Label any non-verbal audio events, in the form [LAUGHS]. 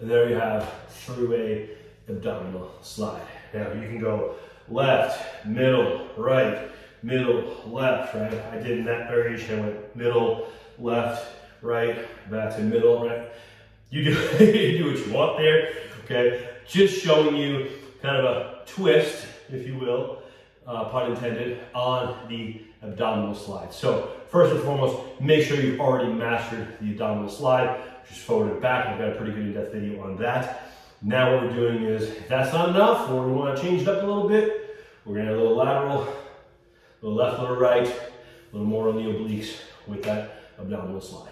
And there you have three-way abdominal slide. Now you can go left, middle, right, middle, left, right? I did in that variation, I went middle, left, right, back to middle, right? You do, [LAUGHS] you do what you want there, okay? Just showing you kind of a twist, if you will, uh, pun intended, on the abdominal slide. So first and foremost, make sure you've already mastered the abdominal slide. Just forward and back. I've got a pretty good in-depth video on that. Now what we're doing is, if that's not enough, or we want to change it up a little bit, we're gonna a little lateral, a little left, a little right, a little more on the obliques with that abdominal slide.